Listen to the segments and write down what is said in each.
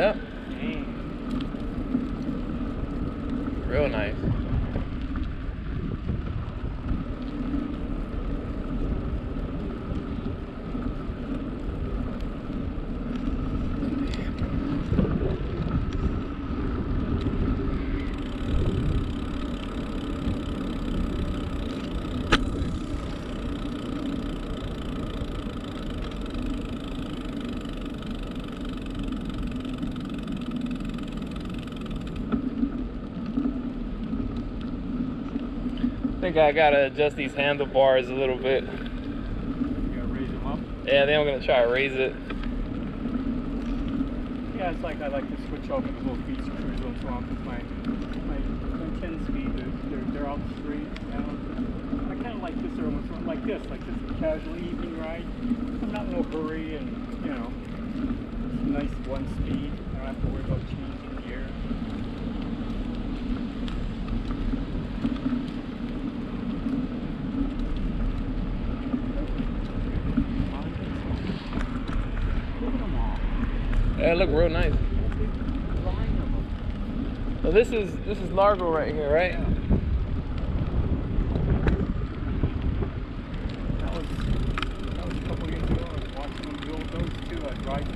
Yep. Dang. Real nice. I think I gotta adjust these handlebars a little bit. Yeah, then I'm gonna try to raise it. Yeah, it's like I like to switch over the little beach cruise once in a while because my, my, my 10 speed, they're, they're, the street. You? I kind of like this every like this, like just a casual evening ride. I'm not in no hurry and, you know, it's nice one speed. I don't have to worry about changing gear. Look at them all. Yeah, it look real nice. Line of them. So this is this is Largo right here, right? That was, that was a couple years ago. I was watching them build those two. I'd drive to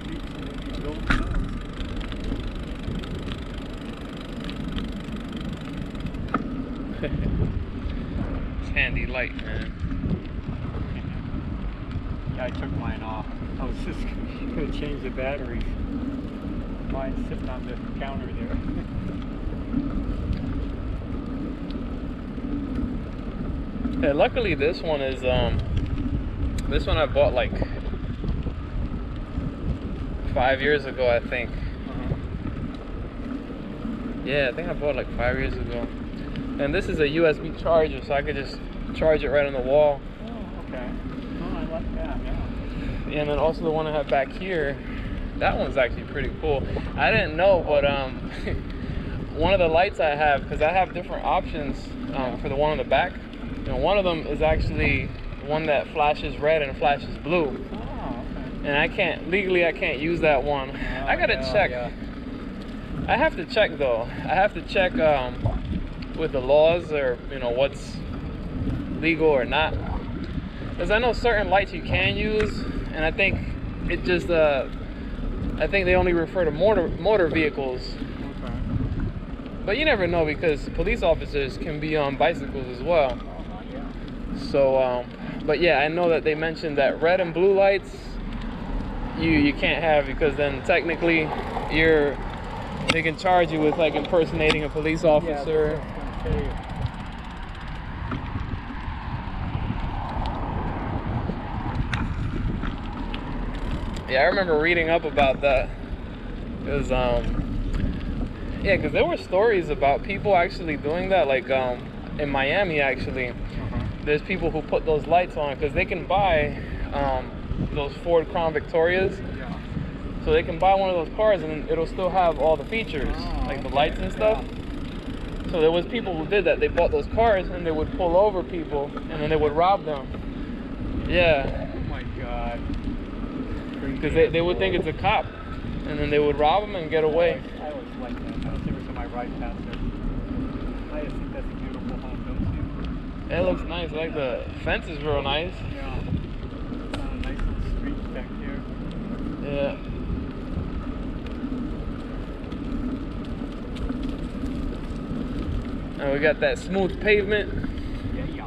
Beach and they'd be building those. It's handy light, man. Yeah, I took mine off. I was just going to change the batteries. Mine's sitting on the counter there. Yeah, luckily this one is um this one I bought like five years ago I think. Yeah, I think I bought it like five years ago. And this is a USB charger, so I could just charge it right on the wall. Oh, okay. Oh, I like that, yeah. And then also the one I have back here, that one's actually pretty cool. I didn't know, but um, one of the lights I have, because I have different options um, for the one on the back. You know, one of them is actually one that flashes red and flashes blue. Oh, okay. And I can't legally I can't use that one. I gotta yeah, check. yeah. I have to check though. I have to check um, with the laws or you know what's legal or not. Because I know certain lights you can use, and I think it just uh, I think they only refer to motor motor vehicles. Okay. But you never know because police officers can be on bicycles as well. Oh, yeah. So, um, but yeah, I know that they mentioned that red and blue lights you you can't have because then technically you're they can charge you with like impersonating a police officer. that's what I was gonna tell you. Yeah, I remember reading up about that. Um, yeah, cause there were stories about people actually doing that, like um, in Miami actually. Uh-huh. There's people who put those lights on because they can buy um, those Ford Crown Victorias. Yeah. So they can buy one of those cars and it'll still have all the features, Oh, like the okay, lights and stuff. So there was people who did that. They bought those cars and they would pull over people and then they would rob them. Yeah, Oh my god. Because they, they would think it's a cop, and then they would rob them and get away. I always like that. I was every time I ride past there. I just think that's a beautiful home, don't It looks nice. I like the fence is real nice. Yeah. It's on a nice little street back here. Yeah. And we got that smooth pavement. Yeah, yeah.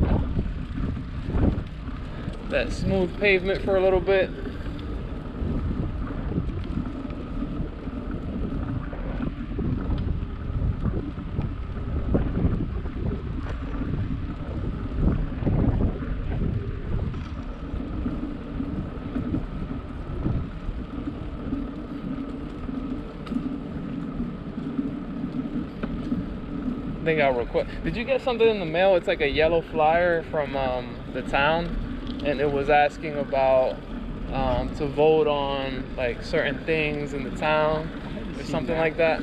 That smooth pavement for a little bit. I think I'll request. Did you get something in the mail? It's like a yellow flyer from um, the town, and it was asking about um, to vote on like certain things in the town or something that. like that.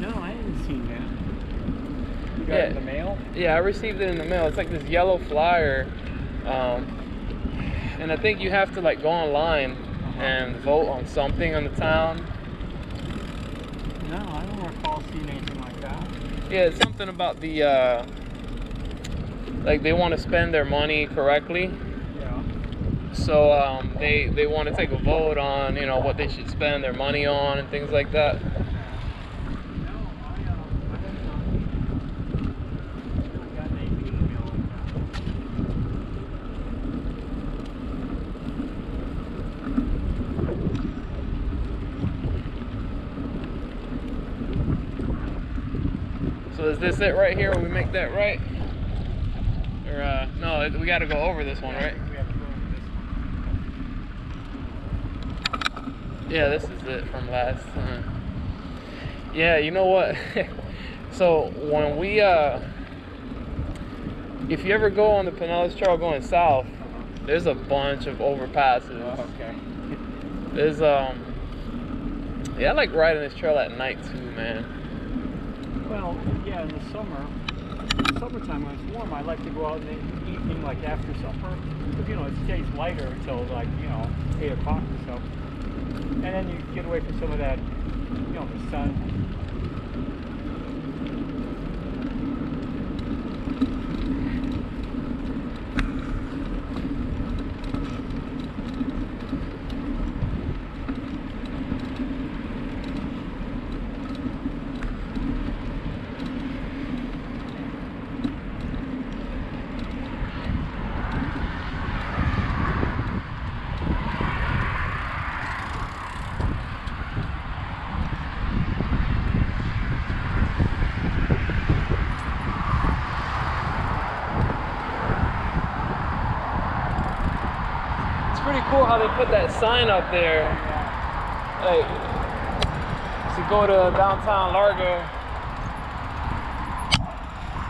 No, I haven't seen that. You got Yeah. it in the mail? Yeah, I received it in the mail. It's like this yellow flyer, um, and I think you have to like go online and vote on something in the town. No, I don't recall seeing anything. Yeah, it's something about the uh, like they want to spend their money correctly. Yeah. So um, they they want to take a vote on you know what they should spend their money on and things like that. No, I, uh, I haven't, uh, haven't gotten any email like that. So is this it right here? We make that right? Or uh, no, we got to go over this one, right? We have to go over this one. Yeah, this is it from last time. Yeah, you know what? so when we uh if you ever go on the Pinellas Trail going south, there's a bunch of overpasses. Oh, okay. There's um yeah, I like riding this trail at night too, man. Well, yeah, in the summer, summertime when it's warm, I like to go out in the evening, like after supper, because you know it stays lighter until like you know eight o'clock or so, and then you get away from some of that, you know, the sun. It's pretty cool how they put that sign up there. Like to go to downtown Largo.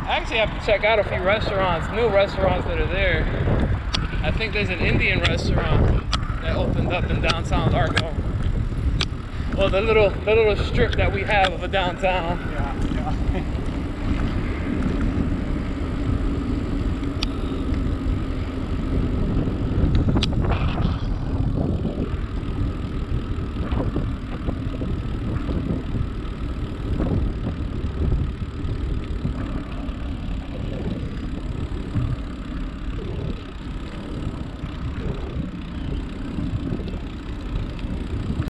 I actually have to check out a few restaurants, new restaurants that are there. I think there's an Indian restaurant that opened up in downtown Largo. Well, the little the little strip that we have of a downtown. Yeah, yeah.